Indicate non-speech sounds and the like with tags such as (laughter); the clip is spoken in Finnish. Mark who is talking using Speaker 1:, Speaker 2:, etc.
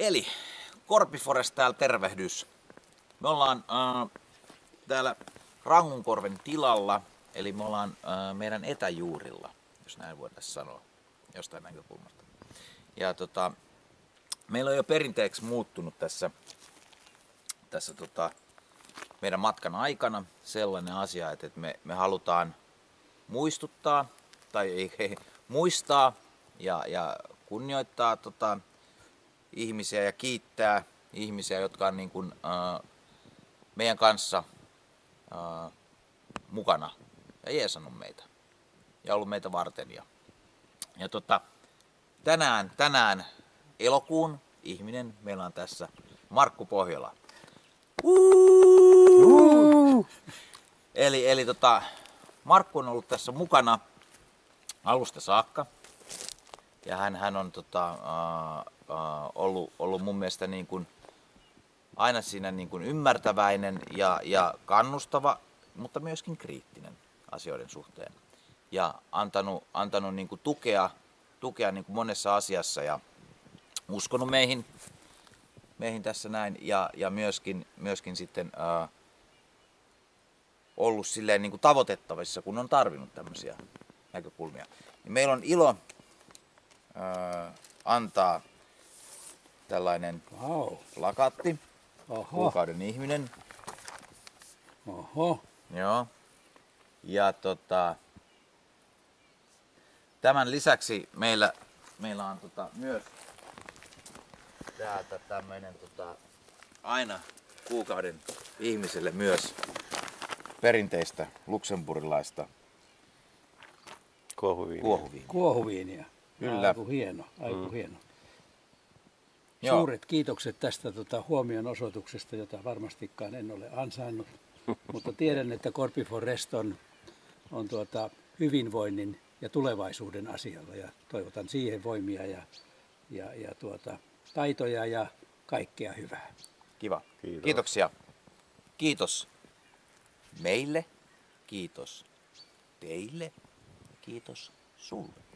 Speaker 1: Eli Korpiforest täällä tervehdys. Me ollaan äh, täällä Rangunkorven tilalla, eli me ollaan äh, meidän etäjuurilla, jos näin voidaan sanoa, jostain näkökulmasta. Ja tota, meillä on jo perinteeksi muuttunut tässä, tässä tota, meidän matkan aikana sellainen asia, että me, me halutaan muistuttaa, tai ei, ei (laughs) muistaa ja, ja kunnioittaa tota, ihmisiä ja kiittää ihmisiä, jotka on niin kuin, äh, meidän kanssa äh, mukana ja jeesannut meitä ja ollut meitä varten. Ja, ja tota, tänään, tänään elokuun ihminen meillä on tässä Markku Pohjola. Uh! Eli, eli tota, Markku on ollut tässä mukana alusta saakka. Ja hän, hän on tota, uh, uh, ollut, ollut mun mielestä niin kuin, aina siinä niin kuin ymmärtäväinen ja, ja kannustava, mutta myöskin kriittinen asioiden suhteen. Ja antanut, antanut niin kuin tukea, tukea niin kuin monessa asiassa ja uskonut meihin, meihin tässä näin ja, ja myöskin, myöskin sitten ää, ollut silleen niin kuin tavoitettavissa, kun on tarvinnut tämmöisiä näkökulmia. Niin meillä on ilo ää, antaa tällainen
Speaker 2: Wow.
Speaker 1: plakatti,
Speaker 2: Oho.
Speaker 1: kuukauden ihminen.
Speaker 2: Oho.
Speaker 1: Joo. Ja tota, tämän lisäksi meillä, meillä on tota, myös täältä tämmöinen tota, aina kuukauden ihmiselle myös perinteistä luksemburilaista
Speaker 3: Kuohuviini.
Speaker 1: kuohuviiniä.
Speaker 2: Kuohuviinia.
Speaker 1: Kyllä.
Speaker 2: Aiku hieno, aiku mm. hieno.
Speaker 1: Joo.
Speaker 2: Suuret kiitokset tästä tota, huomionosoituksesta, jota varmastikaan en ole ansainnut. (laughs) Mutta tiedän, että Korpi Forest on, on tuota, hyvinvoinnin ja tulevaisuuden asialla ja toivotan siihen voimia ja, ja, ja tuota, taitoja ja kaikkea hyvää.
Speaker 1: Kiva.
Speaker 3: Kiitos.
Speaker 1: Kiitoksia. Kiitos meille. Kiitos teille. Kiitos sulle.